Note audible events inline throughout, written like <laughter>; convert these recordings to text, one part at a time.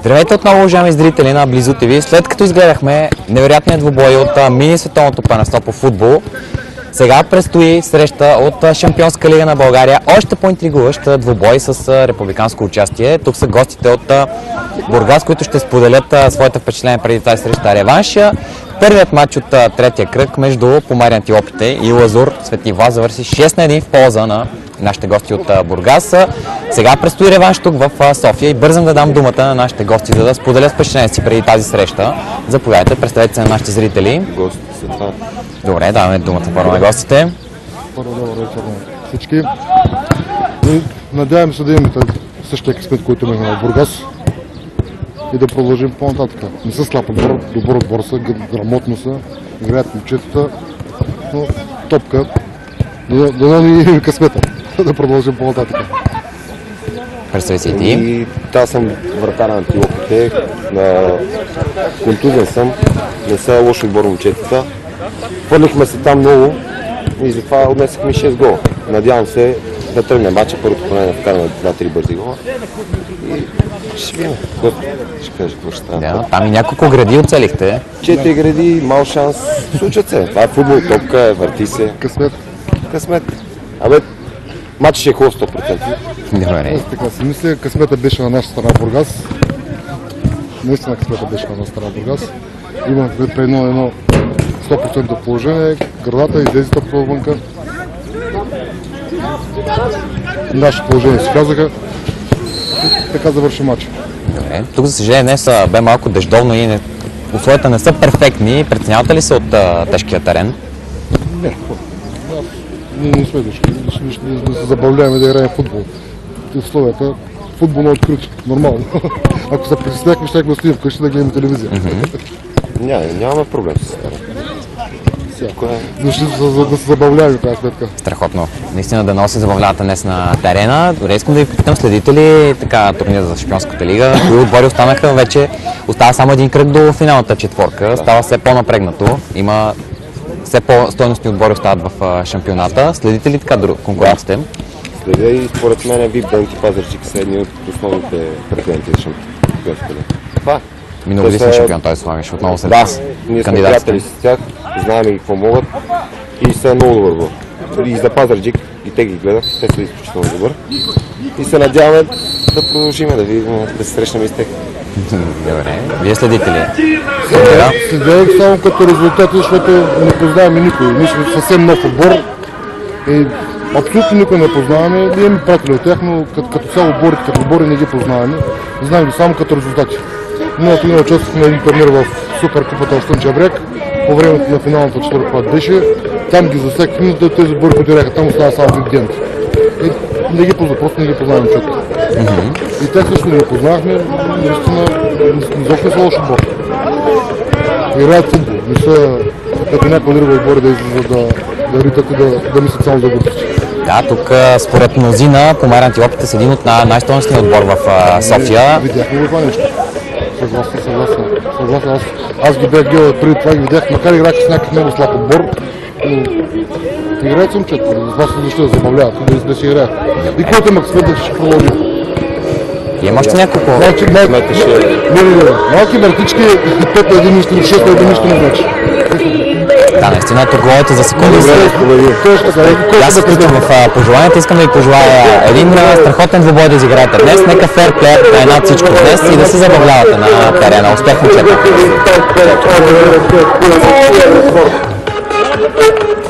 Здравейте отново, уважаеми зрители на Близо ТВ. След като изгледахме невероятният двубой от мини световното паненство по футбол, сега предстои среща от Шампионска лига на България. Още по-интригуващ двубой с републиканско участие. Тук са гостите от Бургас, които ще споделят своите впечатления преди тази среща. Реванша. Първият матч от а, третия кръг между Помари Антилопите и Лазур Свети Влас завърши 6 на 1 в полза на нашите гости от а, Бургас. Сега предстои реванш тук в а, София и бързам да дам думата на нашите гости, за да споделят впечатлението си преди тази среща. Заповядайте, представете се на нашите зрители. гостите са това. Добре, даваме думата първо на гостите. Първо добър вечер на всички. И надявам се да имате същия късмет, който имаме в Бургас и да продължим по-нататък. Не са слаб отбор, добър отбор са, грамотно са, играят момчетата, но топка. Дано ни късмета да продължим по-нататък. Представи се и ти. И аз съм вратар на антилопите, на контузен съм, не са лош отбор момчетата. Хвърлихме се там много и затова отнесахме 6 гола. Надявам се да тръгне матча, първото поне да вкараме 2-3 бързи гола. И ще видим. Ще кажа, какво ще стане. Да, там и няколко гради оцелихте. Четири гради, мал шанс, случат се. Това е футбол, топка е, върти се. Късмет. Късмет. Абе, матчът ще е хубав 100%. Добре. Аз така си мисля, късмета беше на наша страна Бургас. Наистина късмета беше на наша страна Бургас. Имахме при едно едно 100% положение, градата излезе топка вънка. Наше положение си казаха. И така завърши матча. Добре. Тук, за съжаление, днес бе малко дъждовно и не... условията не са перфектни. Преценявате ли се от а, тежкия терен? Не, ние не сме ще да се забавляваме да играем футбол. Условията, футбол е открит, нормално. <laughs> Ако се притесняхме, ще да стоим вкъщи да гледаме телевизия. Няма, нямаме проблем с това. Всяко е. Дошли за, за да се забавляваме, в крайна сметка. Страхотно. Наистина да носи забавлявате днес на терена. Добре, искам да ви попитам, следите ли така турнира за Шампионската лига? Кои отбори останаха вече? Остава само един кръг до финалната четворка. Става все по-напрегнато. Има все по-стойностни отбори остават в шампионата. Следите ли така друг- конкуренцията? Следя и според мен ВИП Банки Пазарчик са едни от основните претенденти за шампионска лига. Това е. Миналогодишен шампион той слагаше отново сред Да, ние сме кандидатите. приятели с тях, знаем и какво могат и са много добър отбор. И за Пазарджик, и те ги гледах, те са изключително добър. И се надяваме да продължим, да видим, да се срещнем и с тях. <laughs> Добре. Вие следите ли? Да. Следя само като резултати, защото не познаваме никой. Ние сме съвсем нов отбор. И абсолютно никой не познаваме. Ние имаме пратили от тях, но като, като цяло отборите, като отбори не ги познаваме. Знаем ги само като резултати. Миналата година участвахме на един турнир в Суперкупата в Слънчев бряг. По времето на финалната четвърта, когато беше, там ги засекахме, но тези отбори, бяха там, остава само. И не ги познаваме, просто не ги познаваме четко. И те също не ги познавахме, наистина, изобщо не са лош отбор играят футбол. Не са като някои други отбори да излизат да, да ритат и да, да мислят само за глупости. Да, тук според мнозина Помар Антилопите са един от на- най-стойностния отбор в София. Видяхме го това нещо. Съгласен. Аз, аз ги бях гледал преди това ги видях, макар играха с някакъв много слаб отбор. Но играят съм четко. Затова се защо да забавляват, да, да си играят. И който има късмет, да ще продължи. И има още няколко. Малки, малки, Късмета ще- не, не, не. малки въртички, 5 на един нищо, 6 на един нищо не значи. Да, наистина торговете за секунди. Добре, аз се включвам в пожеланията. Искам да ви пожелая един страхотен двубой да изиграете днес. Нека ферплеер е над всичко днес и да се забавлявате на терена. Успех, момчета!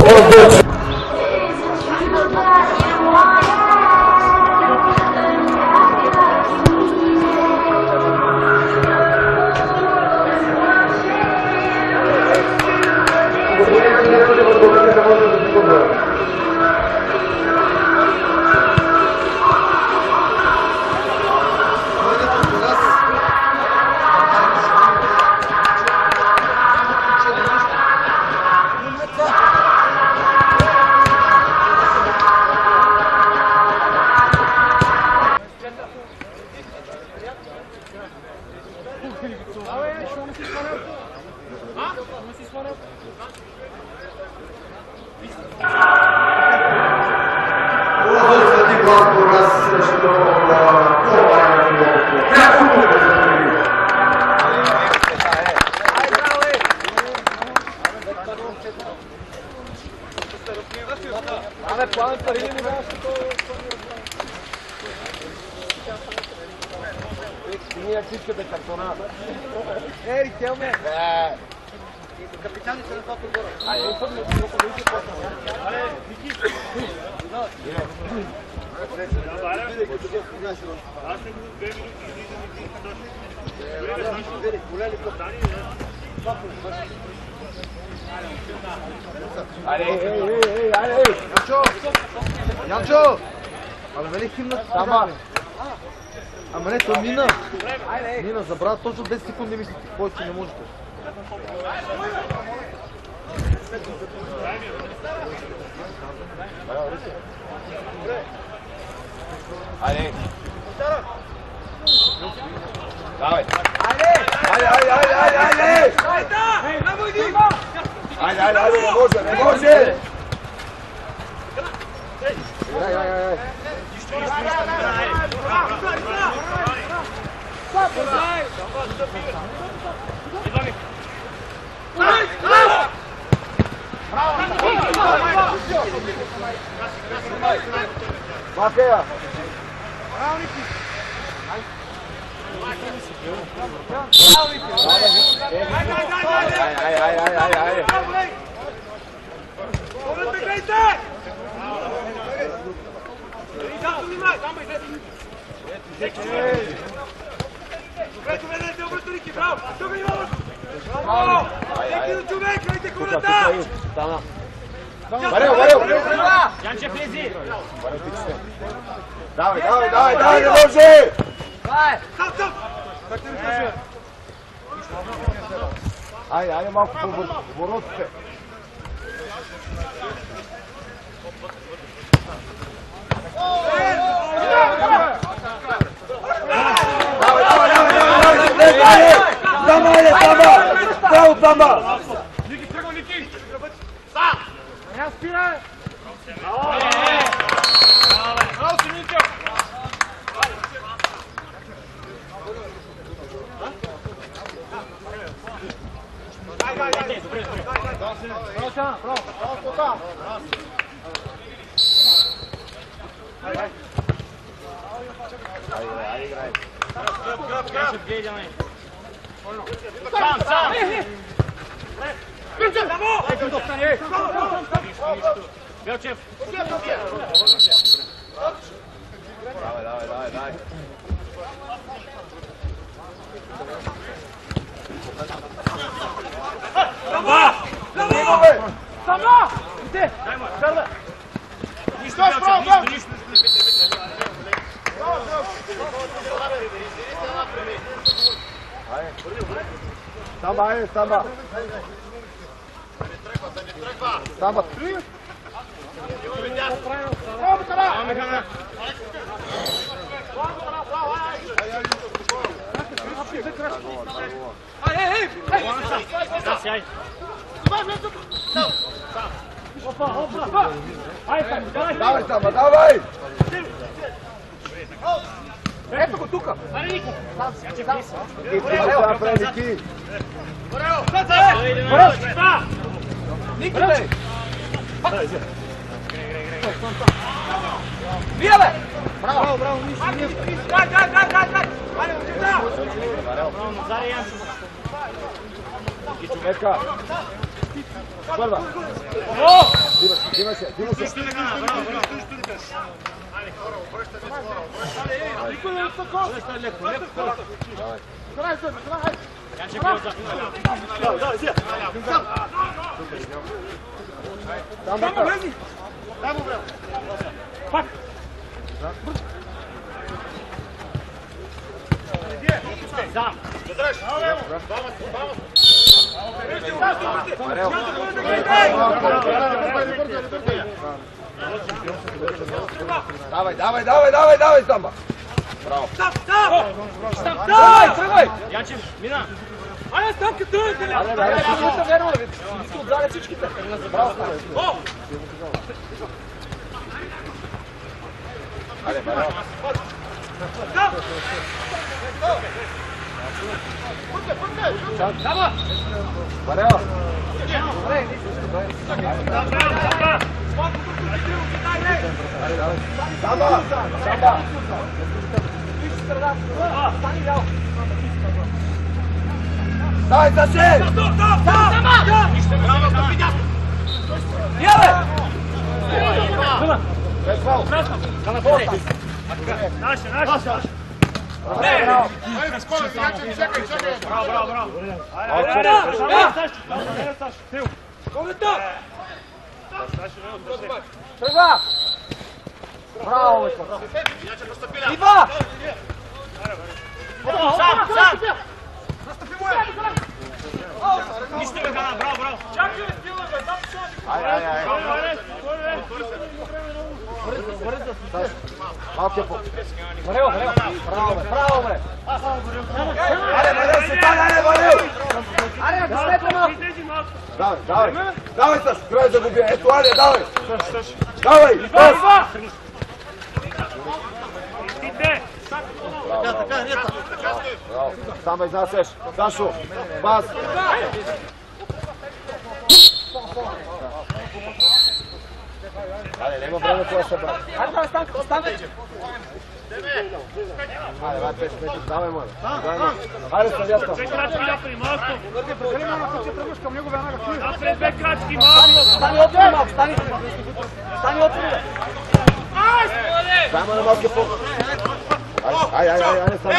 Thank you. Айде, ей, ей, ей, айде, ей! Янчо! Янчо! Абе, нали бе ли Ама! Не, то мина! Мина, забравя точно 10 секунди мислите, повече не можете. Айде! Marquei, ó. Vareu, vareu! Janče, prizi! Vareu, ti ću sve. Давай, давай, давай, давай, не може! Давай! Стъп, стъп! Айде, айде малко по воротите. Давай, давай, давай, давай, давай, давай! Дама, айде, дама! Браво, дама! Ники, тръгвай, Ники! Сам! Не спирай! Браво! Proszę, proszę. Ahí, ahí, Sam, sam! Dostanie! Biorcie! Dawaj, dawaj, dawaj, dawaj. Brawo! Ниво, бе! Сама! Иде! Карла! Нищо, право, право! Браво, браво! Стаба, ајде, стаба! Стаба! Право, Михана! Право, право, ајде! Ај, ај, ај! Ај, ај, ај! Опа, опа, опа! Ай там, давай! Давай там, давай! Ето го тука! Аре, Нико! И Борел, направи ти! Борел! Борел! Нико, бе! Вие, бе! Браво! Браво, Мишо! Дай, дай, дай, дай, дай! Аре, момчета! Браво, Назаре Янчева! И човека! Guarda. No! Дима се, дима се, дима се. Ajde, skoro, obršte mi skoro, obršte mi. Niko je tako. Obršte lepo, lepo. Kraj se, kraj. Ja ću koza. Da, da, zija. Tamo, brezi. Tamo, bravo. Pak. Zam. Zadrži. Vamos, vamos. Давай, давай, давай, давай, давай, Стамба! Браво! Стап, стап! Стап, тръгвай, тръгвай! Ячев, мина! Аре, стъпка, тръгвай! Е аре, аре, аз не съм вярвал, бе! Искам отзаля всичките! Браво, О! Аре, браво! Стап! Daj, zaczynaj! Stop, stop, stop! Brawo, to pieniądze! Białe! Wezwał! Wezwał! Nasze, nasze! Тръгва! Браво! Идва! Сам, сам. Нищо бе, браво, браво. Чакай, бе, стила, бе, да, Ай, ай, ай. Браво, айде, айде. Малкия по. Варел, Варел! Браво, бе! Браво, бе! Аре, Варел, се тага, аре, Варел! Аре, да след малко! Излези малко. Давай, давай. Давай, Саш, трябва да го бия. Ето, аре, давай. Давай, пас. Идите. Сам бе, изнасяш. Сашо, Vale, idemo brzo koja se bavi. Ajde, ajde, stanko, stanko. Ajde, vate, peš, peš, dame mora. Ajde, sam ja tamo. Dve krački napri masko. Gremo na kuće premuška, mnogo ga naga čuje. Napred, dve krački masko. Stani, otvori mak, stani. Stani, otvori. Ajde, Samo na malke po. Ajde, ajde, ajde, ajde, stani.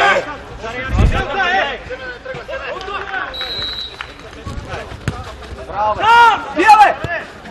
Bravo. Sam, bijele!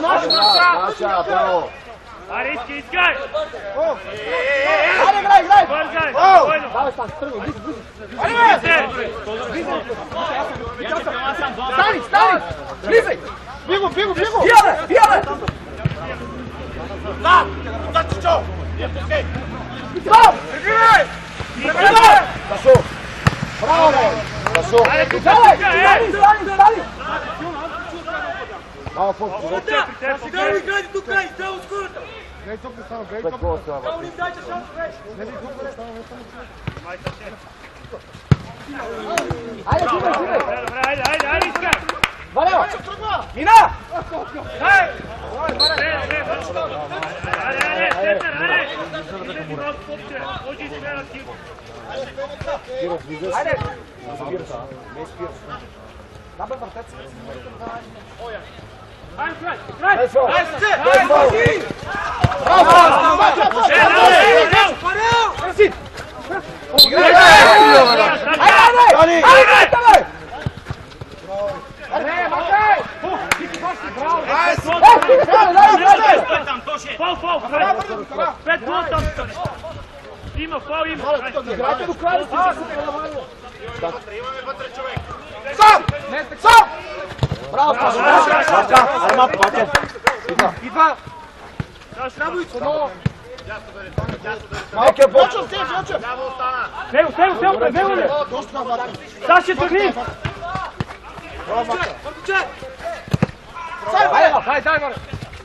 наша! Наша, браво. Айде, искай, искай. Айде, играй, играй! Бързай, спокойно. Давай, стан, тръгвай, влизай, влизай! Стани, стани! Влизай! Биго, биго, биго! Бия, бе, бия, бе! Стоп! Прибирай! Сашо. Браво, бе. Сашо. Айде, тук, Давай, тук, е. Bravo! Passou. Dawaj, dali, dali, dali! Mało posłuchaj. Graj, graj, tu graj, cały skrót! Graj to postaną, graj to postaną. Cały nim dajcie szansę, weź! Graj to postaną, Majcie się. Ajde, Sime, Sime! Dobre, ajde, ajde, ajde, iskar! Valeo! Mina! Ajde! Ajde, ajde, Petar, ajde! Ajde, ajde! Ajde, ajde! Ajde! Dobro vrtec. Ajde, kraj, kraj! Ajde, kraj! Ajde, Ajde, ajde! Ajde, Matej! Ajde, Bravo! Ajde, Fal, fal, fal! Pet tam! Има фал, има. Играйте до края, стига, Сам! Сам! Браво, Паша! Идва! Малкия Фокс. Него, него, него, пред него ли? Саши, тръгни! Айде, дай, дай, дай!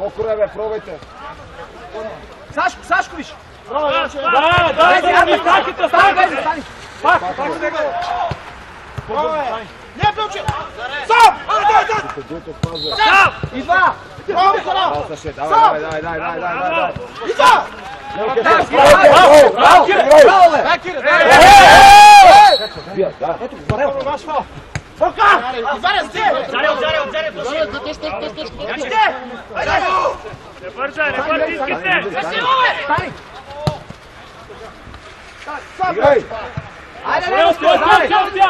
е, бе, пробайте. Сашко, Сашко, виж! Да, да, да, да, да, атаката, Стани, стани, стани, стани! Пак, пак, Не, Пилче! Сам! И два! Давай, давай, давай, давай, давай, давай. Браво! Браво, Кире! Браво, бе! Не бързай, не бързай, искате! Играй! Айде, Лео, стой, стой, стой, стой!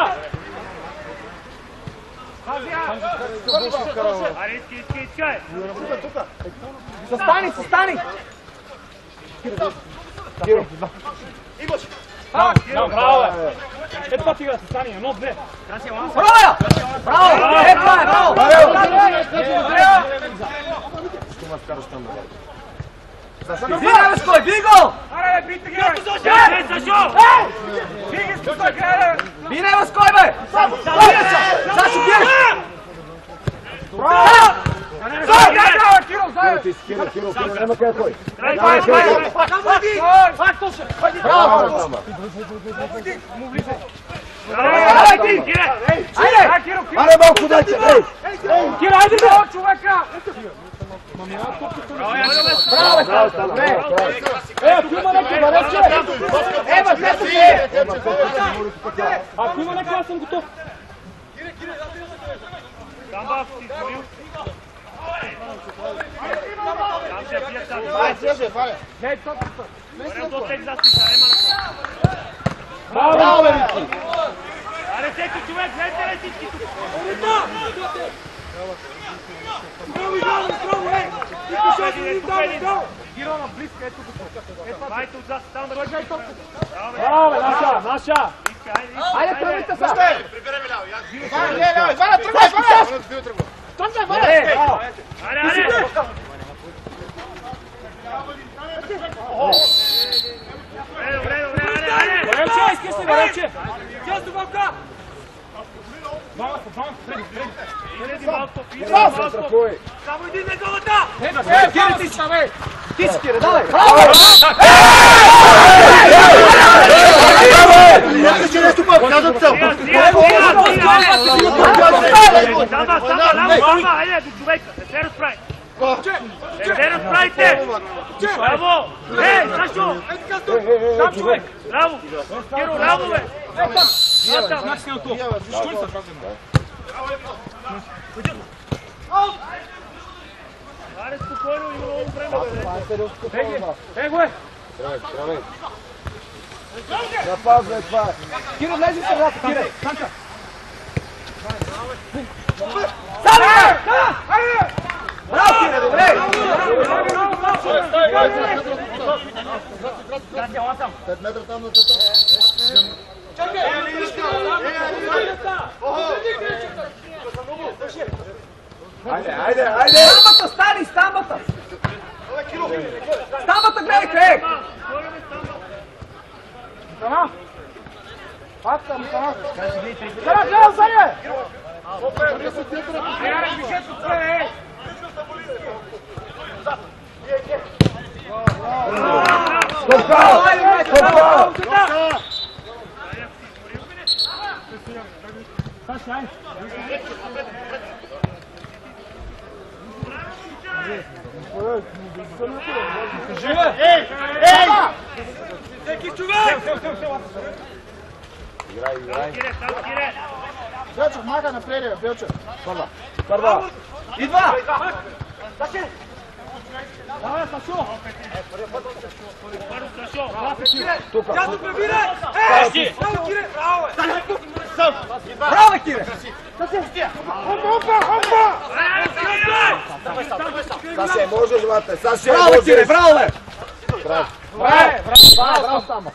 Аре, иски, иски, искай! Застани, застани! Браво, бе! Е, това стига да се стане, едно, две. Браво! Браво! Е, това е, браво! Дига, бе, стой, диго! Аре, бе, бийте ги, бе! Е, Сашо! Биги, спустай, аре! Бире, бе, стой, бе! Бире, са! Сашо, бире! Браво! Ти, Кире! Аре, малко дайте! Киро, айде, бе! човека! Браво! Е, някой барече! Е, се! Ако има някой, аз съм готов. Там бах, си изгорил. Там ще пият тази. Браво, бе, Вики! Аре, всеки човек, взете ли всички тук? Браво, един, тук един. Гиро на близка, ето го. Майте отзад, там да бъде. Браво, бе, наша, наша! Айде, иска, Айде, айде. тръгвайте са! Е, браво! Аре, аре! Добре, добре, добре, аре, аре! Барече, искаш ли барече? Иди малко, иди малко. Само един на голата! Е, Кире, ти бе! Ти си, Кире, давай! Браво! Стига, стига, стига! Сама, сама, ляво, сама, айде, до човека, не се разправи! Не се разправите! Браво! Е, Сашо! Там човек! Браво! Киро, браво, бе! Аре, спокойно, има много време, бе. Е, го е! Това. Киро, влези в средата, Кире! Санка! Саме! Айде! Браво, Кире, добре! Айде, айде, айде! Стамбата, стани, стамбата! Стамбата, гледайте, е! Спокойно, бе, стана. Стана! Пак там, стана! Стана, гледа, Саня! Аре, движете се, е! Браво, айде, бе, Играй, играй. Кире, там, Кире! Първа. Идва! Първо, Сашо! Дядо пребира! Е! Браво, Кире! Браво, бе! Браво, бе, Кире! Аре, Кире! Саше, можеш, брате, Саше, Браво, бе, Кире! можеш. Браво, бе! Браво, браво, браво, Стама!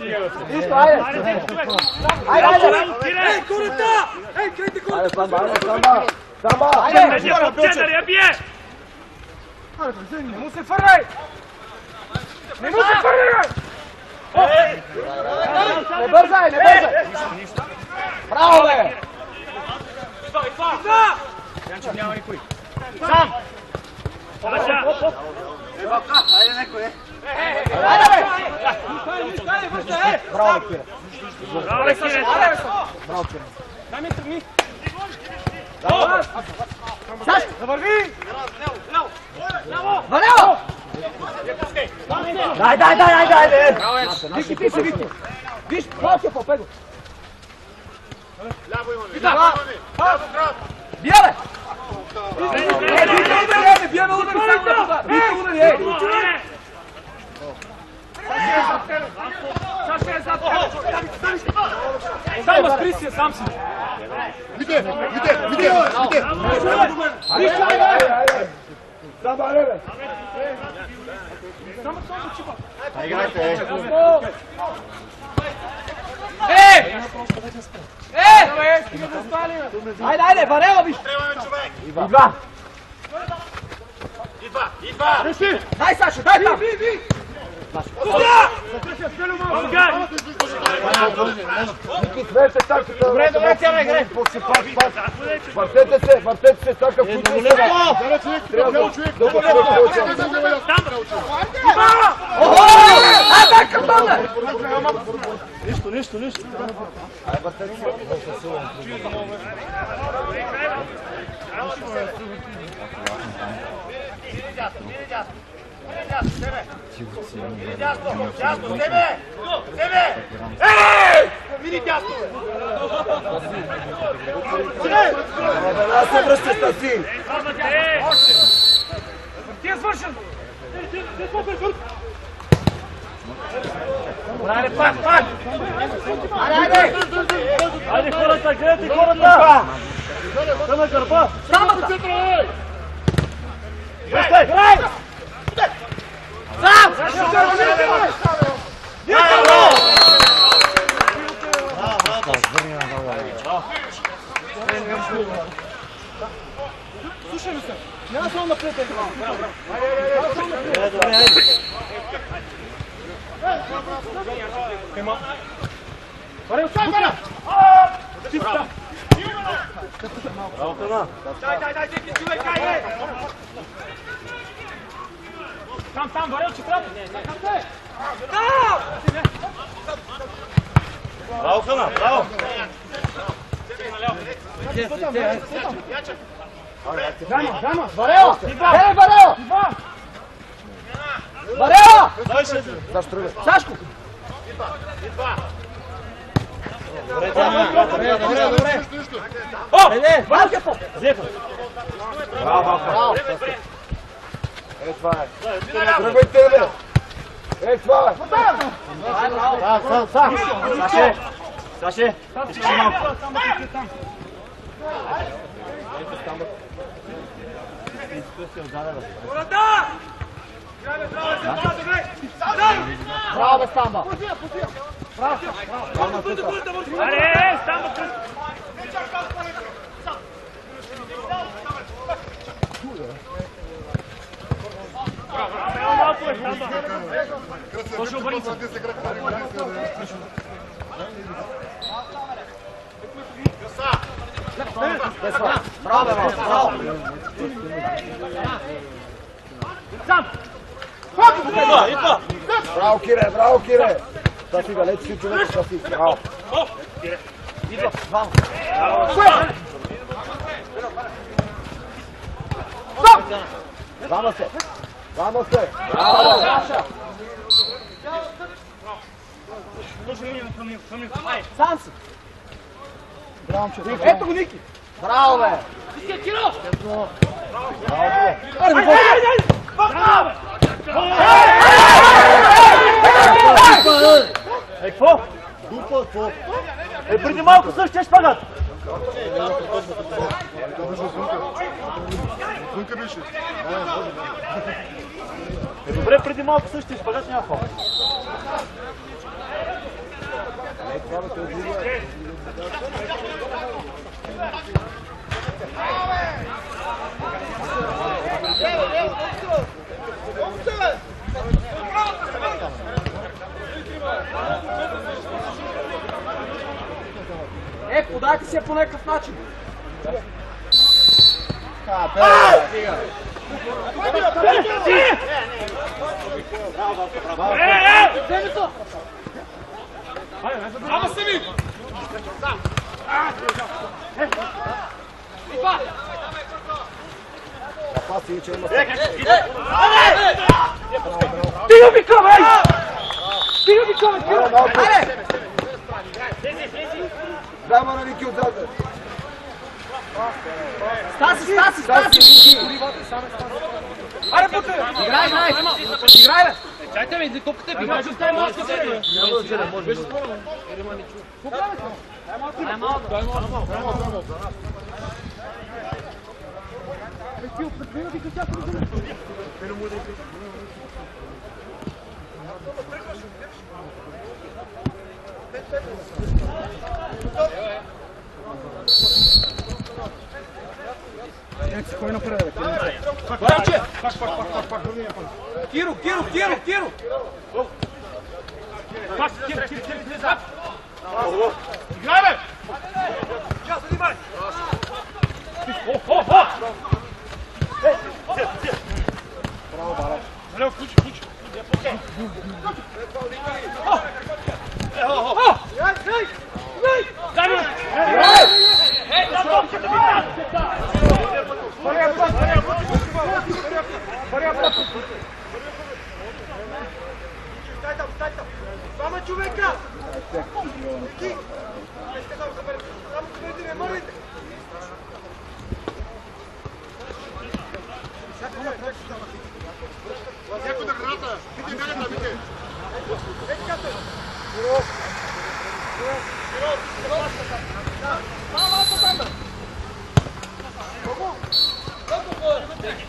Исто, айде! Аре, всеки човек! Айде, айде! Браво, Кире! Айде, самба, айде, самба. Самба. Айде! Беше под център, я бие! Не му се фърляй! Не му се фърляй! Не бързай, не бързай! Браво, бе! Саша! Айде, бе! Браво, Кире. Браво, Кире! Айде, бе! Варео! Дай, дай, дай, дай, дай, дай! Вики, ти си, Вики! Виж, малко по пего! Бия, бе! Е, бийте удари, е, бе, бия ме удари, сега те туда! Бийте удари, е! Саша е Само спри си, сам си! Вите, вите, вите, вите. Виж, айде, айде, айде! Е! Е! Айде, айде, Варева, виж! Идва! Идва! Идва! Дай, Сашо, дай там! Добре, добре, тя не играе! Въртете се, въртете се, така в които се Трябва да го Охо! А, дай картон, бе! Ти е свършен! Айде, пак, пак! Айде, айде! Айде хората, гледайте хората! Та на гърба! Самата! Стой! Грай! Сам! Дай, дай, дай, ти човек, айде! Там, там, Варел, че трябва! Там те! Там! Браво, Хана, браво! Дама, дама! Варел! Е, Варел! Варел! Сашко! Добре, добре, добре! О! Е, малко е по! Тръгвайте, É tvar. Não aguentei, velho. É tvar. Tá, tá, tá. Sache. Sache. Burada! Prava stamba. Prava. Ale stamba. Ne çarpar parayı. Браво, бе, Вал, браво! Идва, идва! Браво, Кире, браво, Кире! Таси, галеч си човек, таси. Браво! Вама се! Вама се! Браво, Саша! Сам си! Браво, човек! Ето го, Ники! Браво, бе! Е, какво? Е, преди малко същия шпагат! Вънка беше. Е, добре, преди малко същия шпагат няма фал. Е, подайте се по някакъв начин! Ah, pera aí. Bravo, Semi! Tá paciente aí, Marcelo. Tira o bicão, vai! Tira o bicão, tira! Vai, Manoel, que o Zé... Стаси, Стаси, Стаси! Аре, путе! Играй, Най! Играй, бе! Чайте, бе, колкото е бива, ще стай малко, бе! Няма да чуя, може би. Еди, ма не чу. Дай малко, дай малко, дай малко, дай малко. Пил, предприна ви кача, предприна. Пил, му да Thank you. corno por ela. Tiro, tiro, tiro, tiro! Passa, tiro, tiro, tiro, tiro, rápido! Grave! Jaça demais! Oh, oh, oh! Bravo, bravo. Valeu, fute, fute. Oh! Oh, oh, oh! Vai, vai! Vai! Vai! Vai! Vai! Vai! Vai! Vai! Vai! Vai! Двама човека! Ники! Не сте там съберете! Само съберете, не мърдите! Леко на граната! Вите, граната, вите! Ей, така се! Киров! Киров! Киров! Киров! Киров! Киров! Киров! Киров! Киров! Киров! Киров! Давай! Удачи!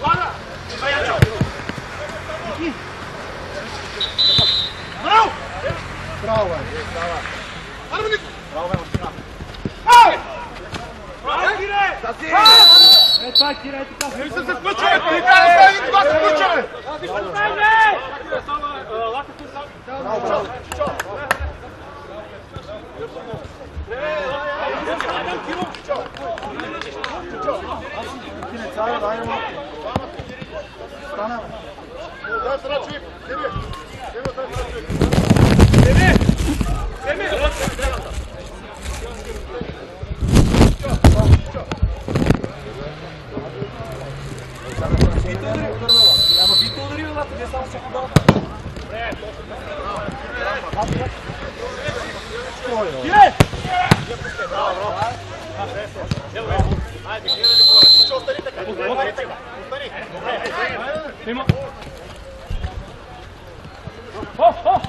Ладно! Понятно! Браво! Браво, бе! Браво, Нико! Браво, бе, Мартина! Браво! Браво, Кире! Е, това е Кире, така се... Не се включва, бе! Не трябва да това се включва, бе! Виж, не знае, бе! Лака ти сам! Браво, браво! Стана, бе! Дай, срачи! Диви! Тема. Ho, ho!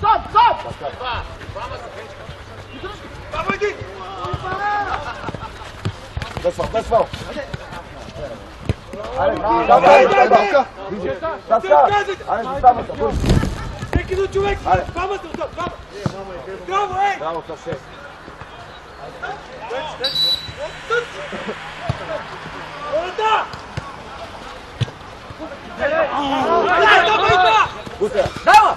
Sad, sad! Dva, двама са печка. Баба един! Без фал, без фал! Аре, давай, давай, давай, давай! Да, да! Аре, заставай се, бърз! Всеки до човек! Двама са, двама! Браво, ей! Браво, Касе! Ората! Бутя! Дава!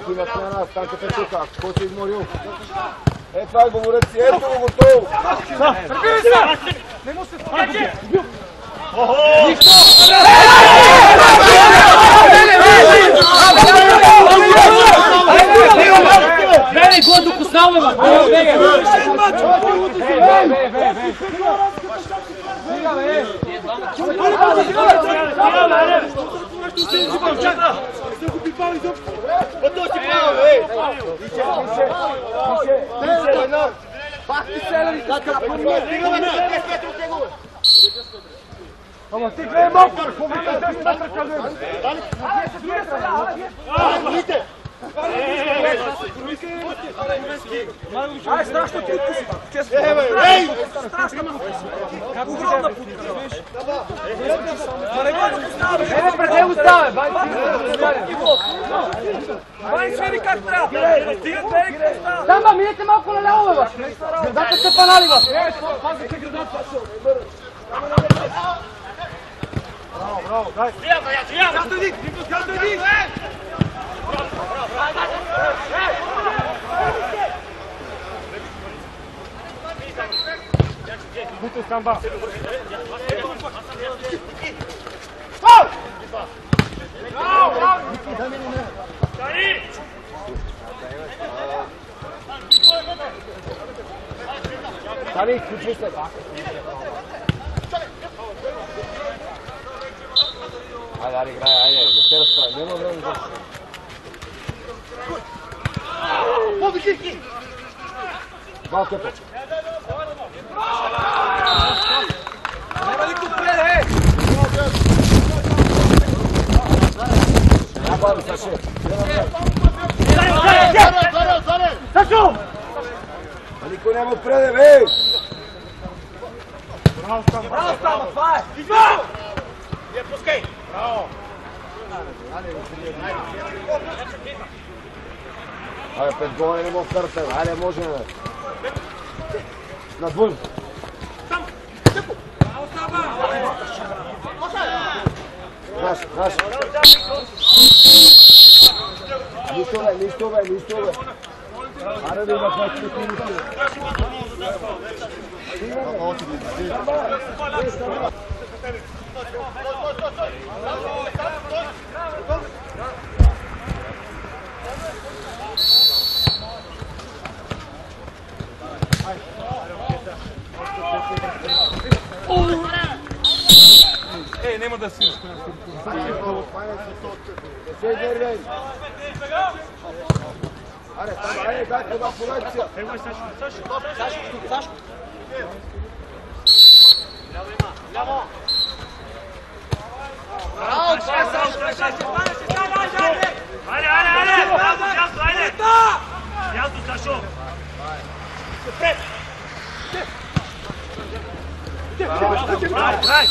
Отива смяна, Станка Петуха, кой се изморил? Е, това говорят си, ето го готово! Прибирай се! Не му се спрече! Охо! Бене, го е докоснал, бе, бе! Бене, бе, бе, бе! Сега, бе! Сега, бе! Сега, бе! Tylko mi pali do... Bo to ci prawo, hej! Widzicie, widzicie, widzicie, widzicie, no! Pachty celowi, taka pomysł! Ama ty greye bak! Komite 5 metre kalıyor! Lan 10 Ай, страшно путка си. Честно. Ей, страшно путка си. Как огромна путка. Не, не, пред него става, бай. Бай, свери как трябва. Стига, бе, как става. Там, бе, минете малко наляво, бе, бе. Градата сте панали, бе. Пазите градата. Butu Samba. Stop! Bravo, bravo! Saí! Saí, tudo isso Hadi hadi gel hadi. Göster usta. Ne oluyor? Vamos, Chique! Dá o tempo. Leva ali com o Pereira, hein? Agora, Sassê. Sassô! Ali com o Nemo Pereira, vem! Bravo, Tama, vai! Vai! E busquei! Bravo! Valeu, valeu. Абе, пет гола не мога бе. Айде, може, бе. Надвън. Наш, наш. Нищо, бе, нищо, бе, нищо, бе. Аре, да има пак такива нищо. Не се изнервяй. Аре, става, айде, дай това полайция. Айде, айде, айде! Браво, Дясо, айде! Дясо, Сашо! Ай, ай! Абе, бати ти Наш.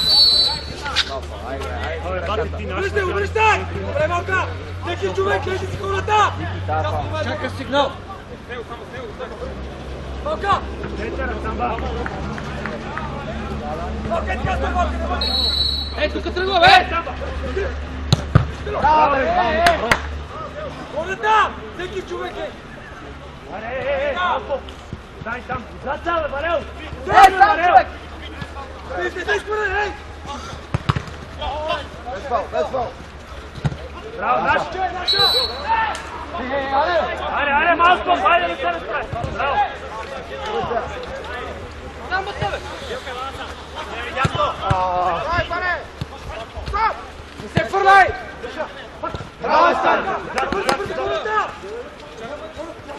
Връщай, връщай! Добре, малка! Всеки човек, лежи си хората! Чакай сигнал! Малка! Центъра, самба. Малка, е така, стой, малка! Ей, тук тръгва, бе. Браво, бе! Хората! Всеки човек е! Айде, е, е, е, малко. Дай там, зад бе, Варел! Ей, там, човек. Ей, не се според, ей! Без фал, без фал! Браво, наш! Айде, айде, малко, айде, не се разправи. Браво! Там, бе, бе. Не се хвърляй! Браво, Стан!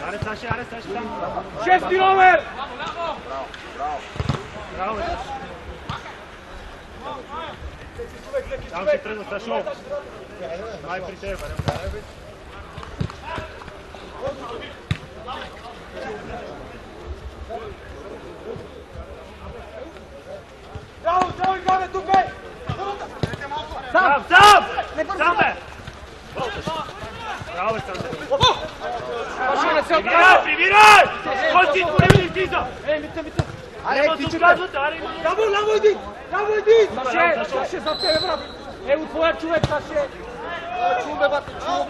Аре, Саши, аре, Саши, там. Шести номер! Браво, бе. Там ще тръгна Сашо. Ай, при тебе, Варел. Браво, браво, играме тук, бе! Сам, сам! Сам, бе! Браво, бе, сам, бе. Привирай, привирай! Кой ти не ми излиза? Ей, мите, мите. Аре, ти казвате, аре, има. Ляво, ляво иди! Ляво иди! Саше, Саше, за тебе, брат. Ево, твоя човек, Саше. Чум, бе, бате, чум.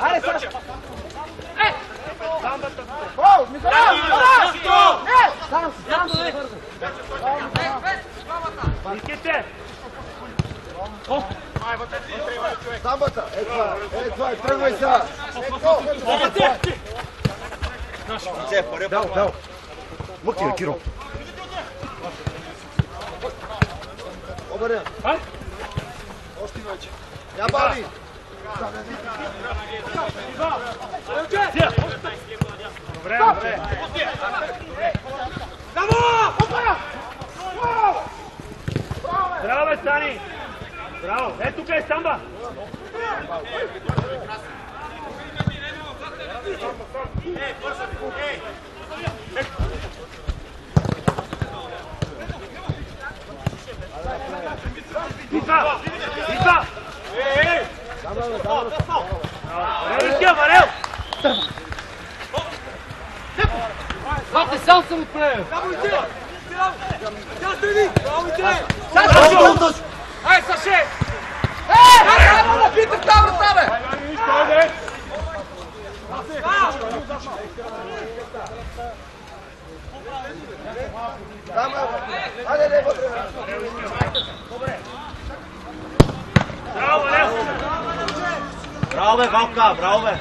Айде, Саша! О, ми зарам, зарам. Е, сам, сам, бе. Искайте! Самбата! Е това, е това, е, тръгвай сега! Дал, дал! Мъкни, бе, Киро! Добре! Още вече! Я баби! Добре, добре. Браво! Опа! стани! Браво! Е, тук е Самба! Итва! Итва! Варел, Иския, Варел! Отправил. Сашо! Ай, Саше! Е, ай, ай, да питах там врата, бе! Браво, Варел! Браво бе, Валка, браво бе!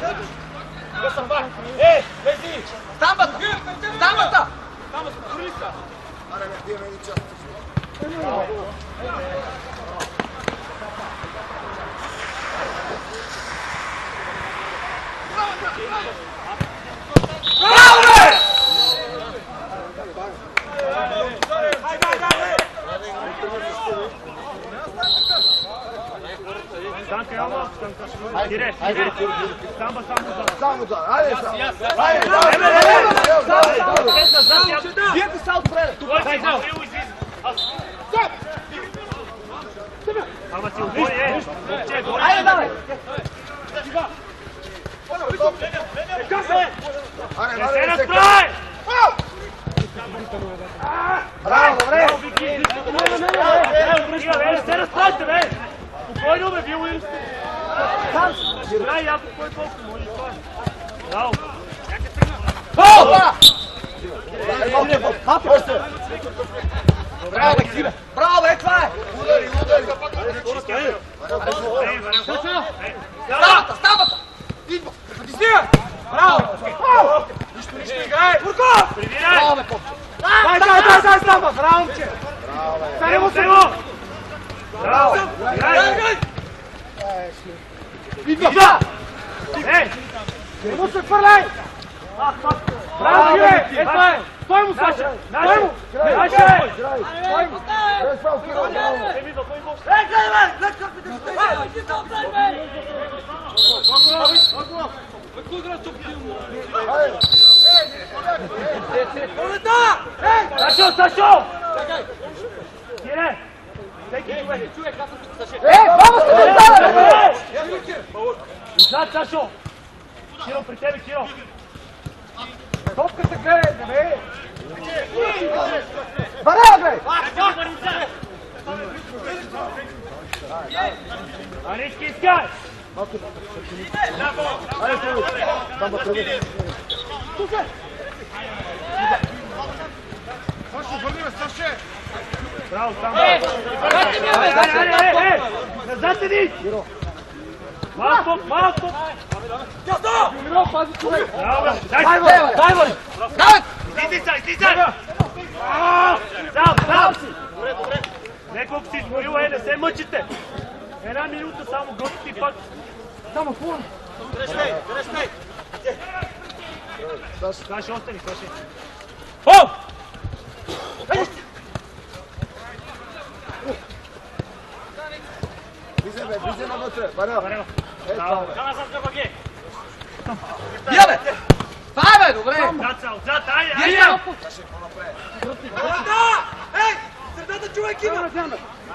Ahora viene el Banka je ovo, Tire, tire, samo, samo uzak. Samo uzak, ajde sam. Ajde, ajde, ajde, samo, samo. Djeti sal prede. Daj, sal. Stop! Alma si u gori, e. Ajde, dalej. Ajde, ajde, ajde. Bravo, bre! Evo, bre, se raspravite, bre! Спокойно, бе, било им! Играй яко, кой толкова може това е. Браво! Браво, бе, Кире! Браво, бе, това е! Ставата, ставата! Идва! Стига! Браво! Нищо, нищо, играй! Бурко! Прибирай! Браво, бе, попче! Дай, дай, дай, дай, става! Браво, момче! Браво! Ей! Не му се Viva! Ej! Muszę parlaj! Brawo, Jurek! Stój mu, Sasia! Stój mu! Sasia! Stój mu! Sasio, Sasio! Jurek! Да Сашо, Сашо! Е, браво се поставя! Отзад, Сашо! Киро, при тебе, Киро! Топката гледай, бе! Барева, бе! Анички, искай! Браво, там! Айде, айде, айде, айде! Назад иди! Малко, малко! Браво, бе! Дай, Дай, дай, бе! Дай! Излизай, излизай! Сам, сам! Не колко си изморил, е, не се мъчите! Една минута само готите и пак. Само хубаво! Саши, остани, Саши. О! Влизай, бе, влизай навътре. Барел. Барел. Браво. Я, бе! Това е, бе, добре! Отзад са, отзад, айде, Я, айде! я!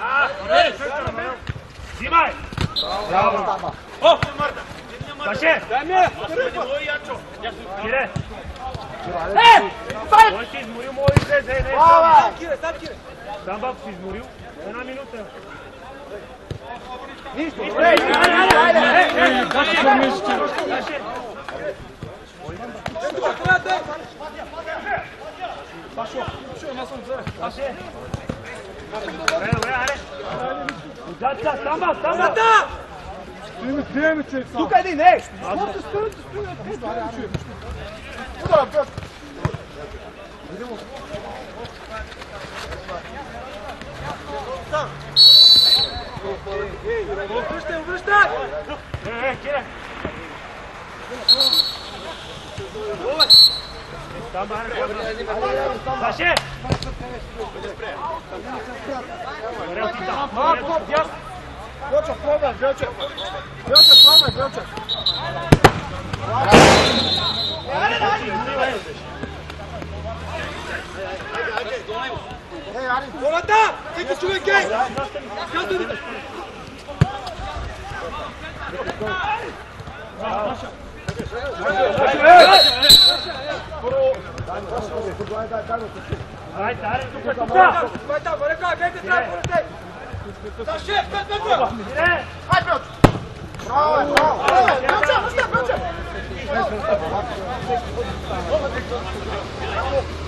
А, добре, също, бе. Взимай! Браво! О! Саше! Дай ми! Кире! Е! Това е! Кой си изморил, мога да излезе, не, не, Браво, сам. бе! Кире, сам Кире! Сам баб си изморил. Една минута. Нищо, Ей, добре! айде, айде, айде! Ей, ей, Саше! Саше! Саше! Добре, добре, айде! Отзад са, сам баб, сам баб! Тук е един, ей! Е, е, Кире! Саше! Варел ти там. Марко, дясно. Велчев, пробвай, Велчев. Велчев, пробвай, Велчев. Ей, Ари, Колата! Всеки човек Orada! Sekiz çubuk gel! Götür! Vai dar, bora cá, vem entrar por dentro. Tá cheio, tá dentro. Vai, Pronto. Bravo, bravo. Pronto, pronto, pronto.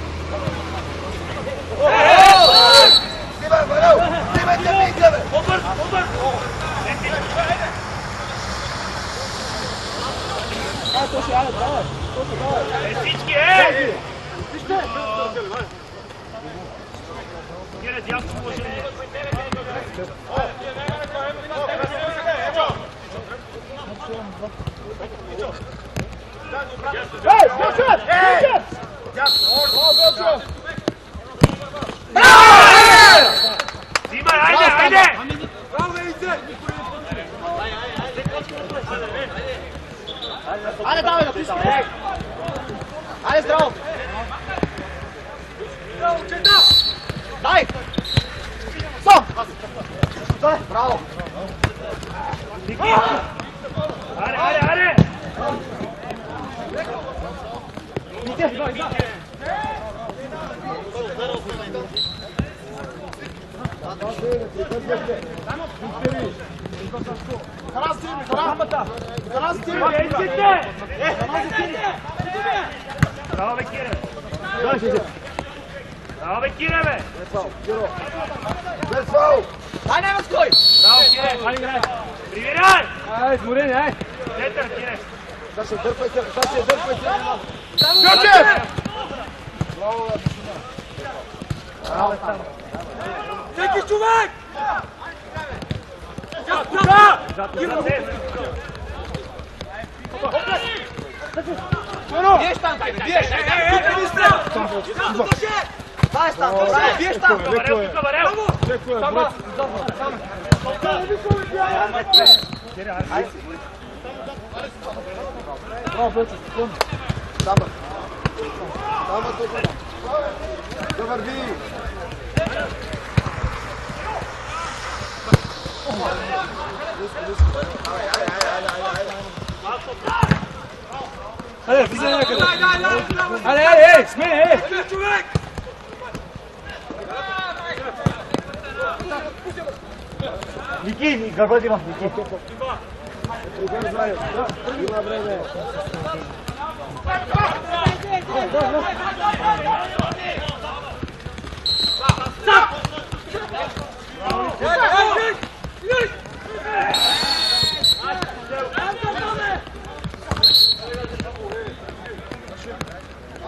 Bravo, Bultus, kom. Samen. Samen tegen hem. Nummer е! човек! Ники, гърба има, Ники.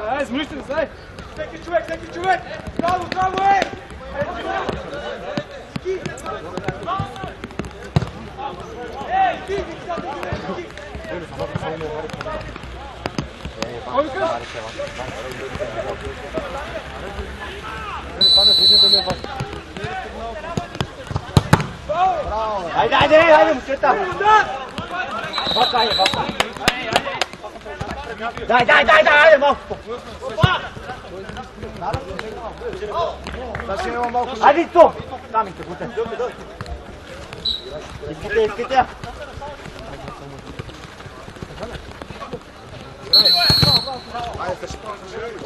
Ай, смръщи се, ай! Всеки човек, всеки човек! Браво, браво, е! Hadi hadi hadi mutluta. Bak hadi bak. Dai dai dai dai hadi bak. Hadi to. Tamam ki bu da. Искате, искате.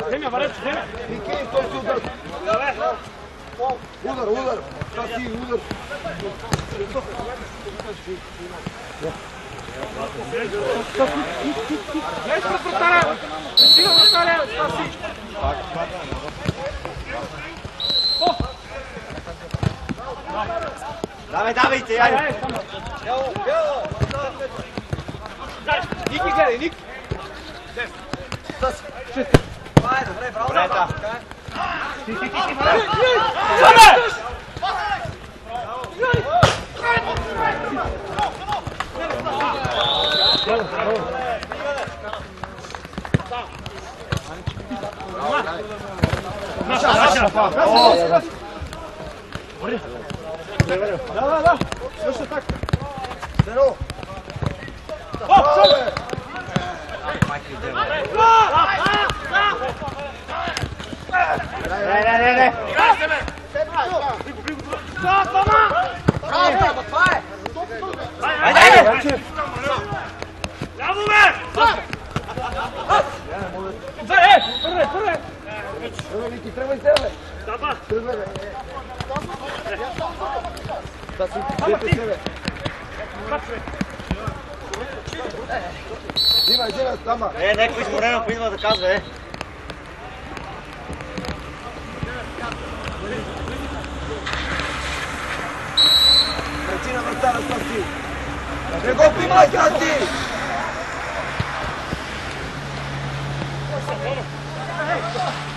Земя, варец, земя! Удар, удар. Таси, удар. Лез пред вратаря! Сила вратаря! Dawaj, dawaj ty, ja. Biało, biało. Nikt Да, да, да. Също така. Здорово. Оп, Не, не, не, не. Айде, айде! Ляво, бе! Добре, добре, добре! Тръгвай, Ники, тръгвай с тебе, бе! Да, ба! Тръгвай, бе! Tá se Imagina, tamo. E, neko iz Morena poizva da kazva, e. Trećina vrtara, sad ti. Nego primaj, sad!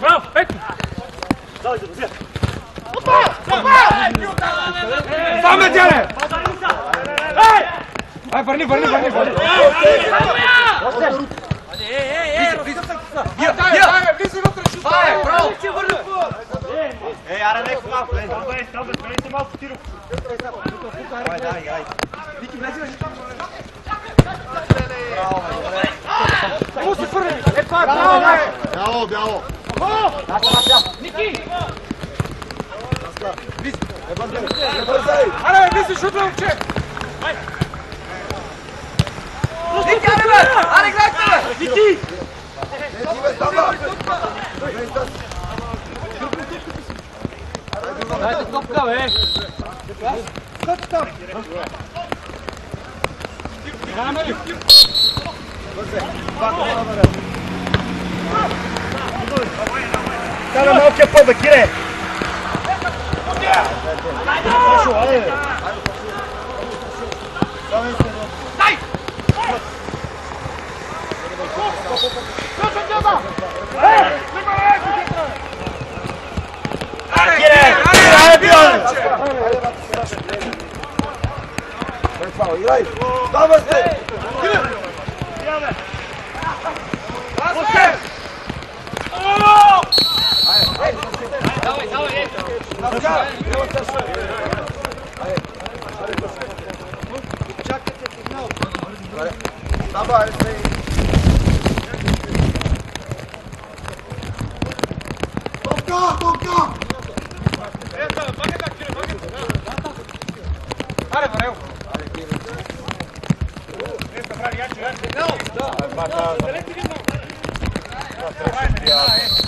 Bravo, Pet! Dajde, Lucija! Opa! Opa! Sam na djele! Aj, vrni, vrni, vrni! Ostaje! Е, е, е, разкъсах се! Я, я! Влизай вътре, ще Бай, браво! Е, аре, леко малко, е, добре, добре, спрете малко, Тиро. Ай, дай, ай. Вики, влези, влези. Браво, бе, добре. О, се фърли! Е, това е браво, бе! Бяло, бяло! О! Ники! Виси, е, бързай! Аре, виси, шутва, момче! Ай! Никараме! Аре, гледаме! И ти! Дайте топка, бе! Как там? Няма ли? Кара малкия пъбък, ире! Айде! Айде! Айде! Дай! Играй! Давай се! Давай, давай, Чакайте сигнал. Давай, давай. Não! Vai, vai, vai. Vai, vai, vai.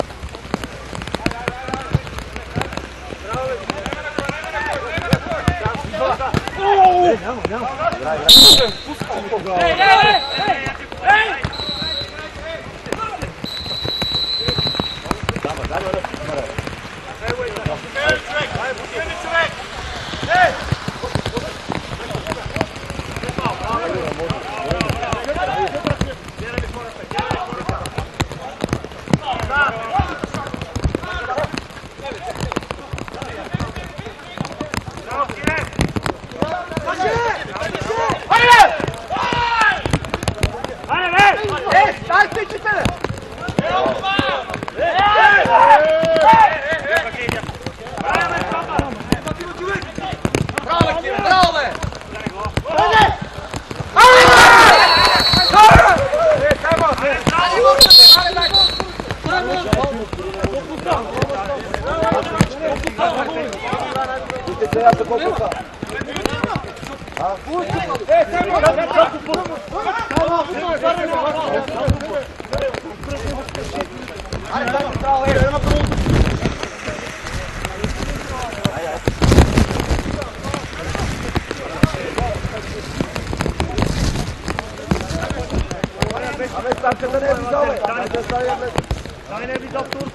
não, não. Ei, ei, ei, ei! Dá, dá, dá, dá. Hey! Arkasına bir daha bak. Arkasına yerleş. Deine bir daha dur.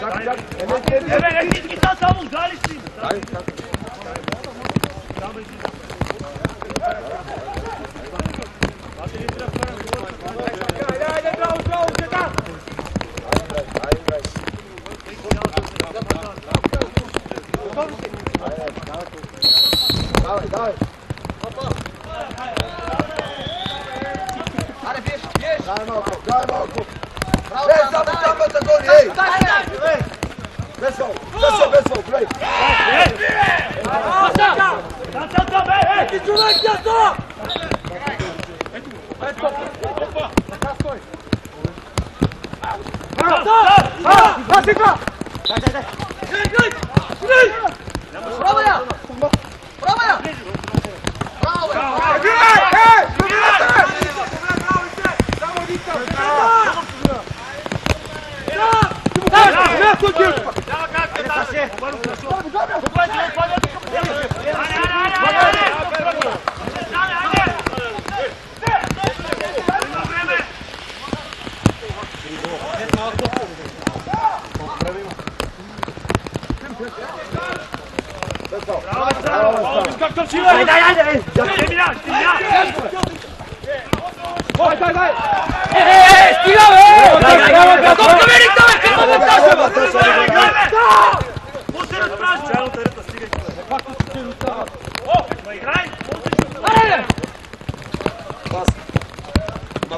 Çak çak. Evet, evet, bir daha savun. Galişsin. Hayır, çak. Tamam.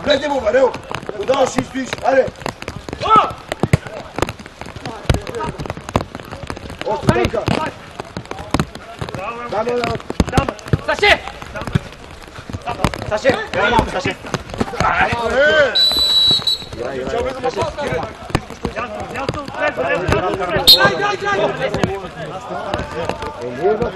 Prendez-vous, Mario Dans 6 fiches, allez Oh Ostanka Dama, dama Dama Sachez Sachez Dama, sachez Beleza,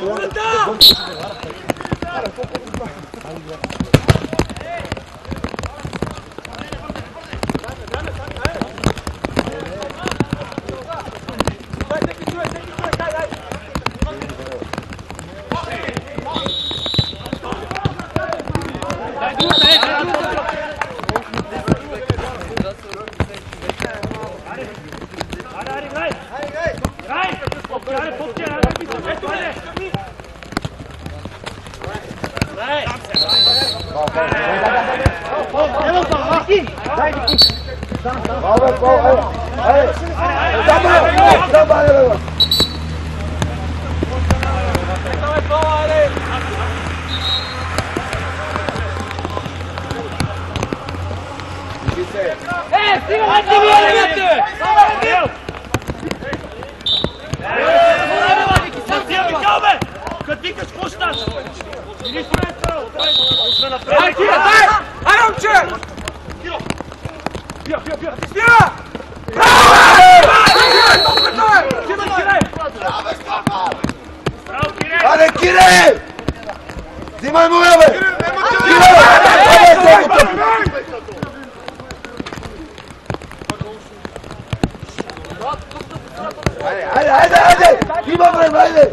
Ajde, ajde, ajde! Ima vremena, ajde!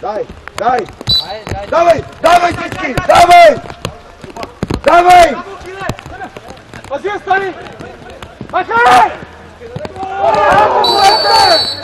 Daj, daj! Давай, давай, дечки, давай! Давай! Возьми, стали! Махай! Ура! Ура!